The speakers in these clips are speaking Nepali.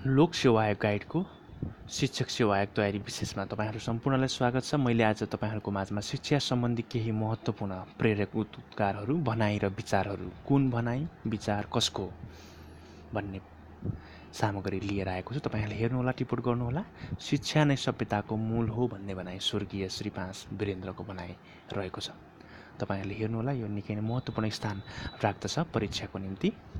लोक सेवायक गाइडको शिक्षक सेवायक तयारी विशेषमा तपाईँहरू सम्पूर्णलाई स्वागत छ। मैले आज तपाईँहरूको माझमा शिक्षा सम्बन्धी केही महत्त्वपूर्ण प्रेरक उद्गारहरू भनाइ र विचारहरू कुन भनाइ विचार कसको भन्ने सामग्री लिएर आएको छु। तपाईँहरूले हेर्नुहोला टिपोट गर्नुहोला शिक्षा नै सभ्यताको मूल हो भन्ने भनाइ स्वर्गीय श्री पाँच वीरेन्द्रको भनाइ रहेको छ। तपाईँहरूले हेर्नुहोला यो निकै नै महत्त्वपूर्ण स्थान राख्दछ परीक्षाको निम्ति।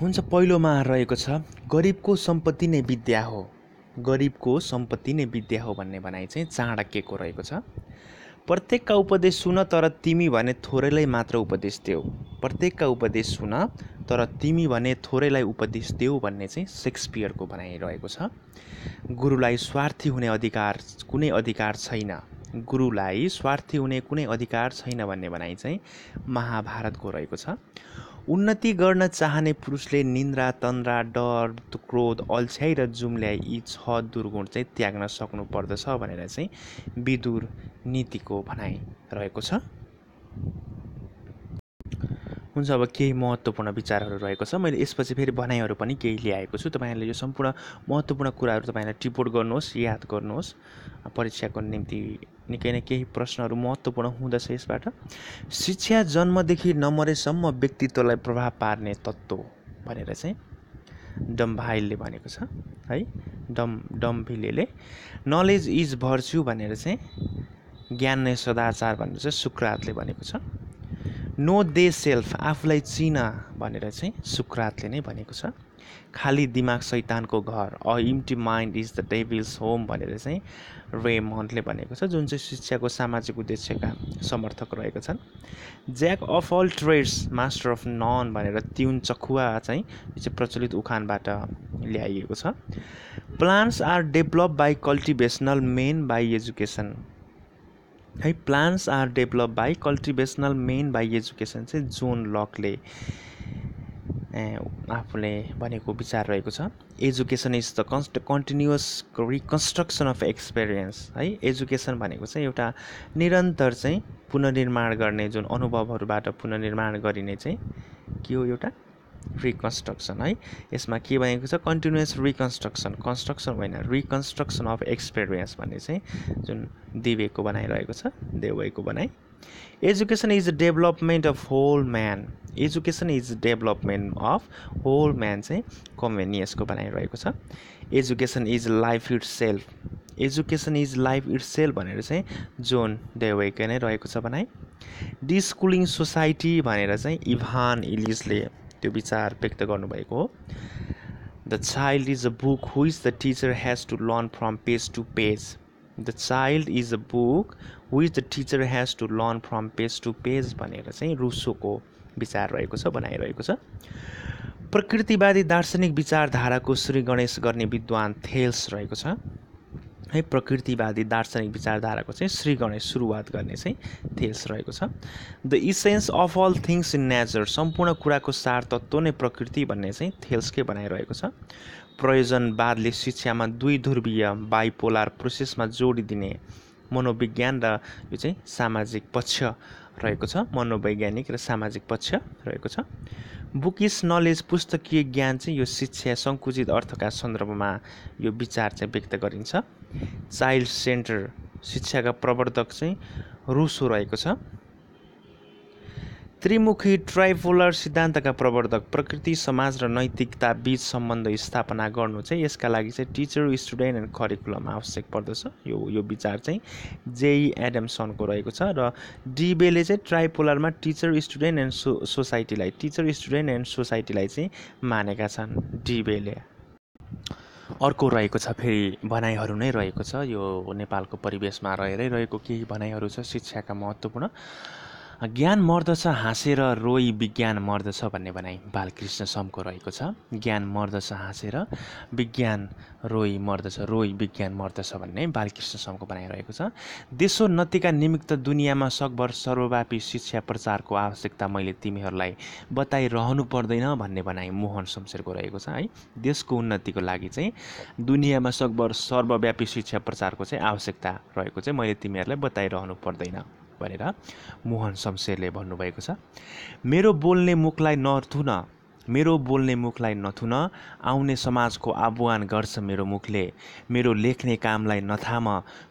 हुन्छ पहिलोमा रहेको छ गरिबको सम्पत्ति नै विद्या हो। गरिबको सम्पत्ति नै विद्या हो भन्ने भनाइ चाहिँ चाणक्यको रहेको छ। प्रत्येकका उपदेश सुन तर तिमी भने थोरैलाई मात्र उपदेश देऊ। प्रत्येकका उपदेश सुन तर तिमी भने थोरैलाई उपदेश देऊ भन्ने चाहिँ सेक्सपियरको भनाइरहेको छ। गुरुलाई स्वार्थी हुने अधिकार कुनै अधिकार छैन। गुरुलाई स्वार्थी हुने कुनै अधिकार छैन भन्ने भनाइ चाहिँ महाभारतको रहेको छ। उन्नति गर्न चाहने पुरुषले निन्द्रा तन्द्रा डर क्रोध अल्छ्याइ र जुम्ल्याइ यी छ दुर्गुण चाहिँ त्याग्न सक्नु पर्दछ भनेर चाहिँ विदुर नीतिको भनाइ रहेको छ। हुन्छ अब केही महत्त्वपूर्ण विचारहरू रहेको छ? मैले यसपछि फेरि भनाइहरू पनि केही ल्याएको छु। तपाईँहरूले यो सम्पूर्ण महत्त्वपूर्ण कुराहरू तपाईँलाई टिपोट गर्नुहोस् याद गर्नुहोस्। परीक्षाको निम्ति निकै नै केही प्रश्नहरू महत्त्वपूर्ण हुँदछ यसबाट। शिक्षा जन्मदेखि नमरेसम्म व्यक्तित्वलाई प्रभाव पार्ने तत्त्व भनेर चाहिँ डम्भाइलले भनेको छ है? डम डम्भिलेले नलेज इज भर्च्यु भनेर चाहिँ ज्ञान नै सदाचार भनेर चाहिँ सुक्रातले भनेको छ। नो दे सेल्फ आफूलाई चिन भनेर चाहिँ सुक्रातले नै भनेको छ। खाली दिमाग सैतानको घर a empty mind is the devil's home भनेर चाहिँ रे मन्टले भनेको छ जुन चाहिँ शिक्षाको सामाजिक उद्देश्यका समर्थक रहेका छन्। Jack of all trades master of none भनेर तिउन चखुवा चाहिँ यो चाहिँ प्रचलित उखानबाट ल्याइएको छ। Plants are develop by cultivation and men by education. है plants are develop by cultivation and men by education चाहिँ जोन लकले आफूले भनेको विचार रहेको छ। Education is the const continuous reconstruction of experience है। एजुकेसन भनेको चाहिँ एउटा निरन्तर चाहिँ पुनर्निर्माण गर्ने जुन अनुभवहरूबाट पुनर्निर्माण गरिने चाहिँ के हो एउटा रिकन्स्ट्रक्सन है। यसमा के भनेको छ? कन्टिन्युस रिकन्स्ट्रक्सन कन्स्ट्रक्सन होइन। रिकन्स्ट्रक्सन अफ एक्सपिरियन्स भन्ने चाहिँ जुन दिवेको बनाइरहेको छ देवैको बनाइ। Education is development of whole man education is development of whole man चाहिँ कन्भेनियन्सको बनाइरहेको छ। Education is life itself education is life itself भनेर चाहिँ जोन देवैकै नै रहेको छ बनाइ। डिस्कुलिङ सोसाइटी भनेर चाहिँ इभान इलिसले त्यो विचार व्यक्त गर्नुभएको हो। The child is a book who is the teacher has to learn from page to page the child is a book who is the teacher has to learn from page to page भनेर चाहिँ रुसोको विचार रहेको छ बनाइरहेको छ। प्रकृतिवादी दार्शनिक विचारधाराको श्री गणेश गर्ने विद्वान थेल्स रहेको छ। है प्रकृतिवादी दार्शनिक विचारधाराको चाहिँ श्री गणेश सुरुवात गर्ने चाहिँ थेल्स रहेको छ। The essence of all things in nature सम्पूर्ण कुराको सार तत्त्व नै प्रकृति भन्ने चाहिँ थेल्सकै बनाइरहेको छ। प्रयोजनवादले शिक्षामा दुई ध्रुवीय बाइपोलार प्रोसेसमा जोडिदिने मनोविज्ञान र यो चाहिँ सामाजिक पक्ष रहेको छ मनोवैज्ञानिक र सामाजिक पक्ष रहेको छ। बुकिस नलेज पुस्तकीय ज्ञान चाहिँ यो शिक्षा सङ्कुचित अर्थका सन्दर्भमा यो विचार चाहिँ व्यक्त गरिन्छ। चाइल्ड सेन्टर शिक्षाका प्रवर्तक चाहिँ रुसो रहेको छ। त्रिमुखी ट्राइपोलर सिद्धान्तका प्रवर्तक प्रकृति समाज र नैतिकता बिच सम्बन्ध स्थापना गर्नु चाहिँ यसका लागि चाहिँ टिचर स्टुडेन्ट एन्ड करिकुलम आवश्यक पर्दछ। यो यो विचार चाहिँ जेई एडम्सनको रहेको छ र डिबेले चाहिँ ट्राइपोलरमा टिचर स्टुडेन्ट एन्ड सो सोसाइटीलाई टिचर स्टुडेन्ट एन्ड सोसाइटीलाई चाहिँ मानेका छन् डिबेले। अर्को रहेको छ फेरि भनाइहरू नै रहेको छ। यो नेपालको परिवेशमा रहेरै रहेको केही भनाइहरू छ शिक्षाका महत्त्वपूर्ण। ज्ञान मर्दछ हाँसेर रोई विज्ञान मर्दछ भन्ने भनाइ बालकृष्ण समको रहेको छ। ज्ञान मर्दछ हाँसेर विज्ञान रोई मर्दछ रोई विज्ञान मर्दछ भन्ने बालकृष्ण समको बनाइरहेको छ। देशोन्नतिका निमित्त दुनियाँमा सकभर सर्वव्यापी शिक्षा प्रचारको आवश्यकता मैले तिमीहरूलाई बताइरहनु पर्दैन भन्ने भनाइ मोहन शमशेरको रहेको छ है। देशको उन्नतिको लागि चाहिँ दुनियाँमा सकभर सर्वव्यापी शिक्षा प्रचारको चाहिँ आवश्यकता रहेको चाहिँ मैले तिमीहरूलाई बताइरहनु पर्दैन। भनेर मोहन शमशेरले भन्नुभएको छ। मेरो बोल्ने मुखलाई नथुन मेरो बोल्ने मुखलाई नथुन आउने समाजको आह्वान गर्छ मेरो मुखले मेरो लेख्ने कामलाई नथाम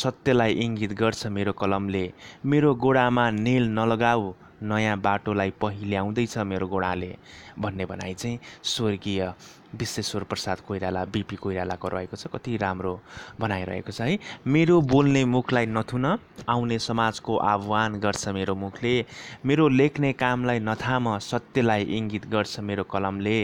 सत्यलाई इङ्गित गर्छ मेरो कलमले मेरो गोडामा नेल नलगाऊ नयाँ बाटोलाई पहिल्याउँदैछ मेरो गोडाले भन्ने भनाइ चाहिँ स्वर्गीय विश्वेश्वर प्रसाद कोइराला बिपी कोइरालाको रहेको छ। कति राम्रो बनाइरहेको छ है। मेरो बोल्ने मुखलाई नथुन आउने समाजको आह्वान गर्छ मेरो मुखले। मेरो लेख्ने कामलाई नथाम सत्यलाई इङ्गित गर्छ मेरो कलमले।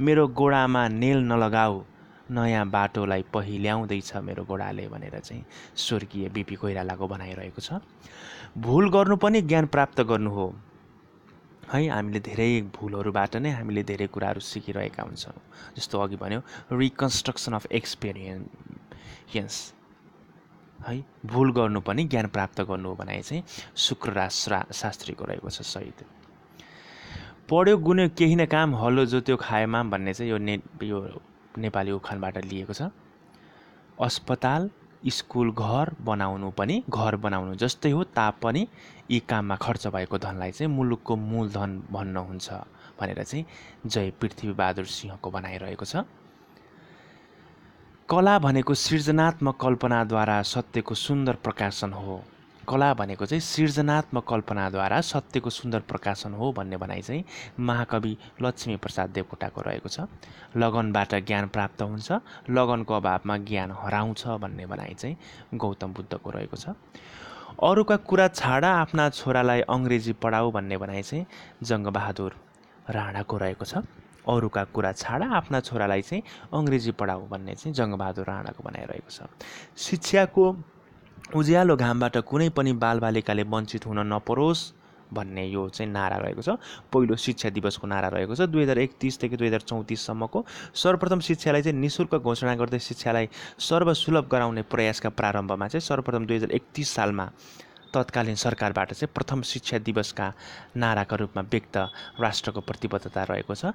मेरो गोडामा नेल नलगाऊ नयाँ बाटोलाई पहिल्याउँदैछ मेरो गोडाले भनेर चाहिँ स्वर्गीय बिपी कोइरालाको भनाइरहेको छ। भुल गर्नु पनि ज्ञान प्राप्त गर्नु हो। है हामीले धेरै भुलहरूबाट नै हामीले धेरै कुराहरू सिकिरहेका हुन्छौँ। जस्तो अघि भन्यो रिकन्स्ट्रक्सन अफ एक्सपिरियन्स है भुल गर्नु पनि ज्ञान प्राप्त गर्नु हो भने चाहिँ शुक्रराज शास्त्रीको रहेको छ सहित। पढ्यो गुन्यो केही न काम हलो जोत्यो खाएमा भन्ने चाहिँ यो ने यो नेपाली उखानबाट लिएको छ। अस्पताल स्कुल घर बनाउनु पनि घर बनाउनु जस्तै हो तापनि यी काममा खर्च भएको धनलाई चाहिँ मुलुकको मूलधन भन्नुहुन्छ भनेर चाहिँ जय पृथ्वीबहादुर सिंहको भनाइरहेको छ। कला भनेको सृजनात्मक कल्पनाद्वारा सत्यको सुन्दर प्रकाशन हो। कला भनेको चाहिँ सृजनात्मक कल्पनाद्वारा सत्यको सुन्दर प्रकाशन हो भन्ने भनाइ चाहिँ महाकवि लक्ष्मी प्रसाद देवकोटाको रहेको छ। लगनबाट ज्ञान प्राप्त हुन्छ लगनको अभावमा ज्ञान हराउँछ भन्ने भनाइ चाहिँ गौतम बुद्धको रहेको छ। अरूका कुरा छाडा आफ्ना छोरालाई अङ्ग्रेजी पढाऊ भन्ने भनाइ चाहिँ जङ्गबहादुर राणाको रहेको छ। अरूका कुरा छाडा आफ्ना छोरालाई चाहिँ अङ्ग्रेजी पढाऊ भन्ने चाहिँ जङ्गबहादुर राणाको भनाइरहेको छ। शिक्षाको उज्यालो घामबाट कुनै पनि बालबालिकाले वञ्चित हुन नपरोस् भन्ने यो चाहिँ नारा रहेको छ। पहिलो शिक्षा दिवसको नारा रहेको छ। दुई हजार एकतिसदेखि दुई हजार चौतिससम्मको सर्वप्रथम शिक्षालाई चाहिँ निशुल्क घोषणा गर्दै शिक्षालाई सर्वसुलभ गराउने प्रयासका प्रारम्भमा चाहिँ सर्वप्रथम दुई हजार एकतिस सालमा तत्कालीन सरकारबाट चाहिँ प्रथम शिक्षा दिवसका नाराका रूपमा व्यक्त राष्ट्रको प्रतिबद्धता रहेको छ।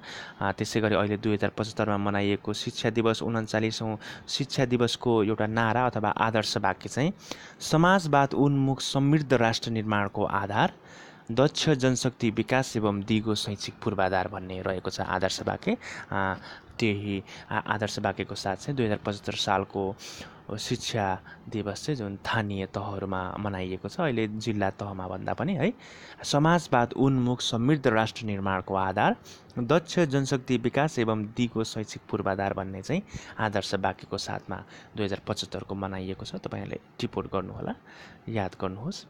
त्यसै गरी अहिले दुई हजार पचहत्तरमा मनाइएको शिक्षा दिवस उन्चालिसौँ शिक्षा दिवसको एउटा नारा अथवा आदर्श वाक्य चाहिँ समाजवाद उन्मुख समृद्ध राष्ट्र निर्माणको आधार दक्ष जनशक्ति विकास एवं दिगो शैक्षिक पूर्वाधार भन्ने रहेको छ आदर्श वाक्य त्यही आदर्श वाक्यको साथ चाहिँ दुई हजार पचहत्तर सालको शिक्षा दिवस चाहिँ जुन स्थानीय तहहरूमा मनाइएको छ अहिले जिल्ला तहमा भन्दा पनि है। समाजवाद उन्मुख समृद्ध राष्ट्र निर्माणको आधार दक्ष जनशक्ति विकास एवं दिगो शैक्षिक पूर्वाधार भन्ने चाहिँ आदर्श वाक्यको साथमा दुई हजार पचहत्तरको मनाइएको छ। तपाईँहरूले टिपोट गर्नुहोला याद गर्नुहोस्।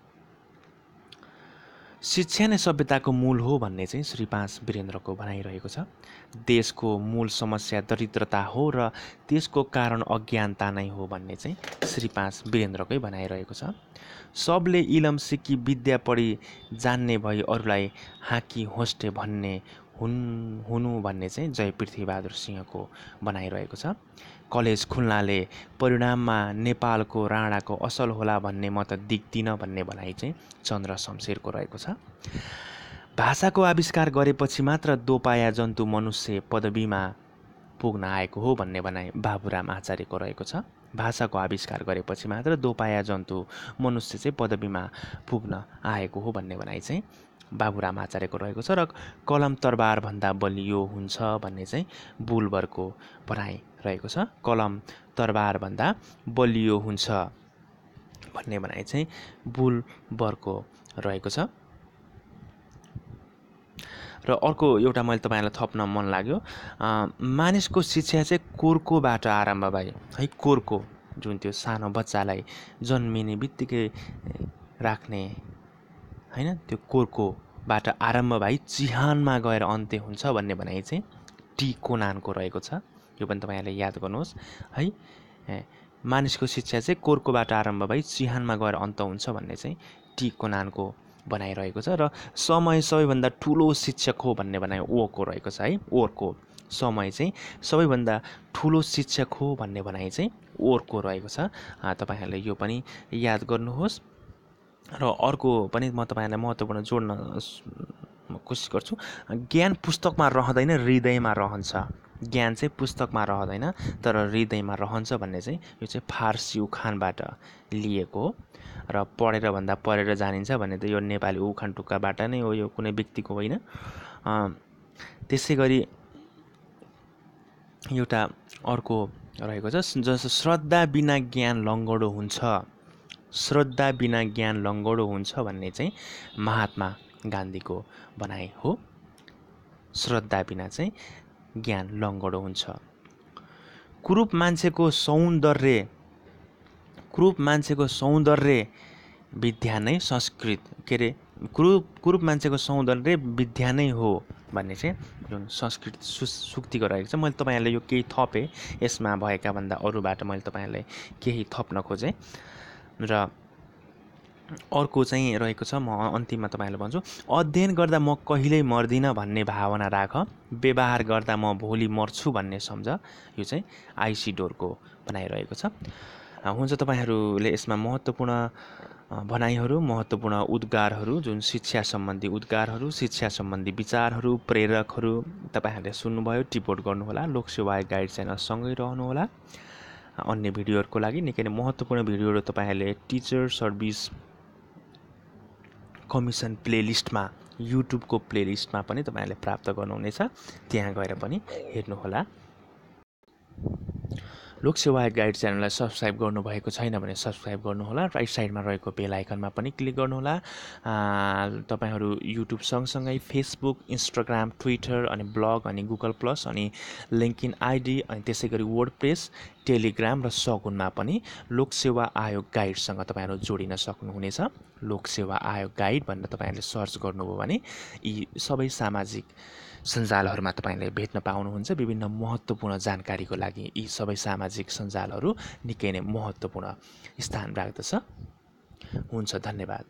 शिक्षा नै सभ्यताको मूल हो भन्ने चाहिँ श्री पाँच वीरेन्द्रको भनाइरहेको छ। देशको मूल समस्या दरिद्रता हो र त्यसको कारण अज्ञानता नै हो भन्ने चाहिँ श्री पाँच वीरेन्द्रकै भनाइरहेको छ। सबले इलम सिक्की विद्या पढी जान्ने भई अरूलाई हाँकी होस्टे भन्ने हुन् हुनु भन्ने चाहिँ जय पृथ्वीबहादुर सिंहको भनाइरहेको छ। कलेज खुल्नाले परिणाममा नेपालको राणाको असल होला भन्ने म त देख्दिनँ भन्ने भनाइ चाहिँ चन्द्र शमशेरको रहेको छ। भाषाको आविष्कार गरेपछि मात्र दोपाया जन्तु मनुष्य पदवीमा पुग्न आएको हो भन्ने भनाइ बाबुराम आचार्यको रहेको छ। भाषाको आविष्कार गरेपछि मात्र दोपाया जन्तु मनुष्य चाहिँ पदवीमा पुग्न आएको हो भन्ने भनाइ चाहिँ बाबुराम आचार्यको रहेको छ र कलम तरबारभन्दा बलियो हुन्छ भन्ने चाहिँ बुलबरको भनाइ रहेको छ। कलम तरबारभन्दा बलियो हुन्छ भन्ने भनाइ चाहिँ बुलबरको रहेको छ। र अर्को एउटा मैले तपाईँलाई थप्न मन लाग्यो मानिसको शिक्षा चाहिँ कोर्कोबाट आरम्भ भयो। है कोर्को जुन त्यो सानो बच्चालाई जन्मिने बित्तिकै राख्ने होइन? त्यो कोर्कोबाट आरम्भ भई चिहानमा गएर अन्त्य हुन्छ भन्ने भनाइ चाहिँ टी कोनानको रहेको छ। यो पनि तपाईँहरूले याद गर्नुहोस्। है मानिसको शिक्षा चाहिँ कोर्कोबाट आरम्भ भई चिहानमा गएर अन्त हुन्छ भन्ने चाहिँ टी कोनानको बनाइरहेको छ र समय सबैभन्दा ठुलो शिक्षक हो भन्ने भनाइ ओको रहेको छ है ओरको। समय चाहिँ सबैभन्दा ठुलो शिक्षक हो भन्ने भनाइ चाहिँ ओरको रहेको छ। तपाईँहरूले यो पनि याद गर्नुहोस्। र अर्को पनि म तपाईँहरूलाई महत्त्वपूर्ण जोड्न कोसिस गर्छु। ज्ञान पुस्तकमा रहँदैन हृदयमा रहन्छ। ज्ञान चाहिँ पुस्तकमा रहँदैन तर हृदयमा रहन्छ भन्ने चाहिँ यो चाहिँ फारसी उखानबाट लिएको हो। र पढेर भन्दा पढेर जानिन्छ भन्ने त यो नेपाली उखान टुक्काबाट नै हो यो कुनै व्यक्तिको होइन। त्यसै गरी एउटा अर्को रहेको छ जस श्रद्धा बिना ज्ञान लङ्गडो हुन्छ। श्रद्धा बिना ज्ञान लङ्गडो हुन्छ भन्ने चाहिँ महात्मा गान्धीको भनाइ हो। श्रद्धा बिना चाहिँ ज्ञान लङ्गडो हुन्छ। कुरूप मान्छेको सौन्दर्य कुरूप मान्छेको सौन्दर्य विद्या नै संस्कृत। के अरे? कुरूप कुरूप मान्छेको सौन्दर्य विद्या नै हो भन्ने चाहिँ जुन संस्कृत सु सुक्तिको रहेको छ। मैले तपाईँहरूलाई यो केही थपेँ। यसमा भएका भन्दा अरूबाट मैले तपाईँहरूलाई केही थप्न खोजेँ। र अर्को चाहिँ रहेको छ म अन्तिममा तपाईँहरूलाई भन्छु। अध्ययन गर्दा म कहिल्यै मर्दिनँ भन्ने भावना राख। व्यवहार गर्दा म भोलि मर्छु भन्ने सम्झ। यो चाहिँ आइसी डोरको भनाइरहेको छ। हुन्छ तपाईँहरूले यसमा महत्त्वपूर्ण भनाइहरू महत्त्वपूर्ण उद्गारहरू जुन शिक्षा सम्बन्धी उद्गारहरू शिक्षा सम्बन्धी विचारहरू प्रेरकहरू तपाईँहरूले सुन्नुभयो टिपोट गर्नुहोला लोकसेवा गाइड च्यानलसँगै रहनुहोला। अन्य भिडियोहरूको लागि निकै नै महत्त्वपूर्ण भिडियोहरू तपाईँहरूले टिचर सर्भिस कमिसन प्लेलिस्टमा युट्युबको प्लेलिस्टमा पनि तपाईँहरूले प्राप्त गर्नुहुनेछ। त्यहाँ गएर पनि हेर्नुहोला। लोकसेवा गाइड च्यानललाई सब्सक्राइब गर्नुभएको छैन भने सब्सक्राइब गर्नुहोला राइट साइडमा रहेको बेल आइकनमा पनि क्लिक गर्नुहोला। तपाईँहरू युट्युब सँगसँगै फेसबुक इन्स्टाग्राम ट्विटर अनि ब्लग अनि गुगल प्लस अनि लिङ्किन आइडी अनि त्यसै गरी वर्ड प्रेस टेलिग्राम र सगुनमा पनि लोकसेवा आयोग गाइडसँग तपाईँहरू जोडिन सक्नुहुनेछ। लोकसेवा आयोग गाइड भनेर तपाईँहरूले सर्च गर्नुभयो भने यी सबै सामाजिक सञ्जालहरूमा तपाईँले भेट्न पाउनुहुन्छ। विभिन्न महत्त्वपूर्ण जानकारीको लागि यी सबै सामाजिक सञ्जालहरू निकै नै महत्त्वपूर्ण स्थान राख्दछ। हुन्छ धन्यवाद।